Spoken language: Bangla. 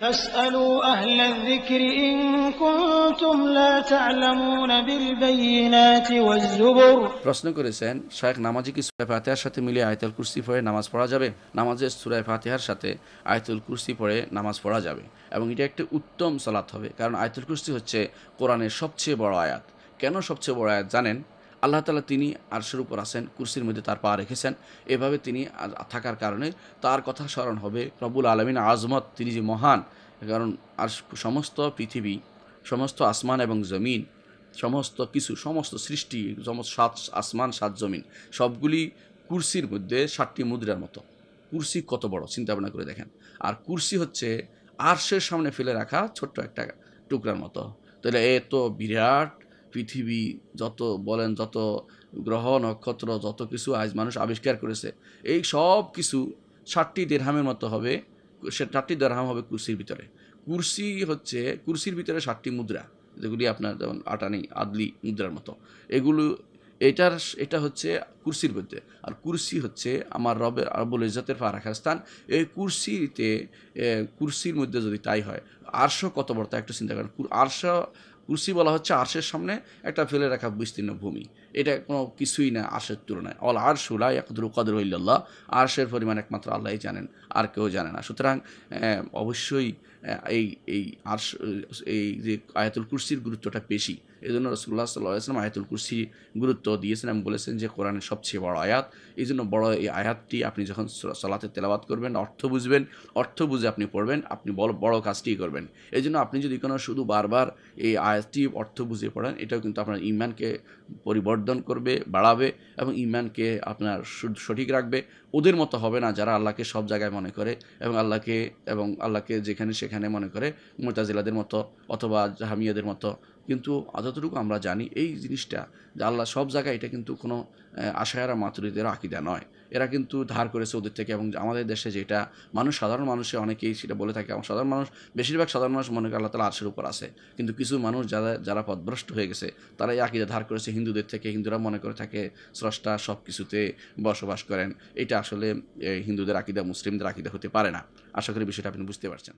فاسألوا أهل الذكر إن كنتم لا تعلمون بالبينات والزبر প্রশ্ন করেছেন শায়েখ নামাজি কি সুরায় ফাতিহার সাথে মিলিয়ে আয়তুল কুরসি পড়ে নামাজ পড়া যাবে নামাজের সুরায় ফাতিহার সাথে আয়তুল কুরসি পড়ে নামাজ পড়া যাবে এবং এটা একটা উত্তম সালাত হবে কারণ আয়তুল কুরসি হচ্ছে কোরআনের সবচেয়ে বড় আয়াত কেন সবচেয়ে বড় আয়াত জানেন আল্লাহ তালা তিনি আরশের উপর আসেন কুরসির মধ্যে তার পা রেখেছেন। এভাবে তিনি থাকার কারণে তার কথা স্মরণ হবে রবুল আলমিন আজমত। তিনি যে মহান, কারণ আর সমস্ত পৃথিবী, সমস্ত আসমান এবং জমিন, সমস্ত কিছু, সমস্ত সৃষ্টি, সমস্ত সাত আসমান, সাত জমিন, সবগুলি কুরসির মধ্যে ষাটটি মুদ্রার মতো। কুরসি কত বড়, চিন্তা ভাবনা করে দেখেন। আর কুরসি হচ্ছে আরশের সামনে ফেলে রাখা ছোট্ট একটা টুকরার মতো। তাহলে এত বিরাট পৃথিবী যত বলেন, যত গ্রহ, নক্ষত্র, যত কিছু আজ মানুষ আবিষ্কার করেছে, এই সব কিছু ষাটটি দেড়হামের মতো হবে, সে ষাটটি দেড়হাম হবে কুরসির ভিতরে। কুরসি হচ্ছে, কুরসির ভিতরে ষাটটি মুদ্রা, যেগুলি আপনার যেমন আটানি, আদলি মুদ্রার মতো। এগুলো, এটার, এটা হচ্ছে কুরসির মধ্যে। আর কুরসি হচ্ছে আমার রবের রবুল ইজতের পা রাখার স্থান এই কুরসিতে কুরসির মধ্যে যদি তাই হয়, আরশ কত বড় তা একটু চিন্তা করেন। কুর- আরশ কুরসি বলা হচ্ছে আরশের সামনে একটা ফেলে রাখা বিস্তীর্ণ ভূমি। এটা কোনো কিছুই না আর্শের তুলনায়। অল আরশ উলাই একদুর কদর হইল্লাহ আরশের পরিমাণ একমাত্র আল্লাহই জানেন, আর কেউ জানে না। সুতরাং অবশ্যই এই এই আরশ, এই যে আয়াতুল কুরসির গুরুত্বটা বেশি। এই জন্য রসুল্লাহ সাল্লাহ আসলাম আয়াতুল কুরসি গুরুত্ব দিয়েছেন এবং বলেছেন যে, কোরআনের সবচেয়ে বড় আয়াত। এই জন্য বড় এই আয়াতটি আপনি যখন সলাতে তেলাবাত করবেন, অর্থ বুঝবেন। অর্থ বুঝে আপনি পড়বেন, আপনি বড় বড় কাজটি করবেন। এই জন্য আপনি যদি কোনো শুধু বারবার এই আয়াতটি অর্থ বুঝিয়ে পড়েন, এটাও কিন্তু আপনার ইমানকে পরিবর্তন করবে, বাড়াবে এবং ইমানকে আপনার সঠিক রাখবে। ওদের মতো হবে না যারা আল্লাহকে সব জায়গায় মনে করে এবং আল্লাহকে এবং আল্লাহকে যেখানে সেখানে মনে করে মোতাজিলাদের মতো অথবা জাহামিয়াদের মতো কিন্তু যতটুকু আমরা জানি এই জিনিসটা যে আল্লাহ সব জায়গায় এটা কিন্তু কোনো আশায়ারা মাতুরিদের আকিদা নয়। এরা কিন্তু ধার করেছে ওদের থেকে এবং আমাদের দেশে যেটা মানুষ, সাধারণ মানুষে অনেকেই সেটা বলে থাকে এবং সাধারণ মানুষ, বেশিরভাগ সাধারণ মানুষ মনে করে আল্লাহ তালা আরশের উপর আছে। কিন্তু কিছু মানুষ যারা যারা পথভ্রষ্ট হয়ে গেছে, তারা এই আকিদা ধার করেছে, হিন্দুদের থেকে, হিন্দুরা মনে করে থাকে স্রষ্টা সব কিছুতে বসবাস করেন। এটা আসলে হিন্দুদের আকিদা, মুসলিমদের আকিদা হতে পারে না। আশা করি বিষয়টা আপনি বুঝতে পারছেন।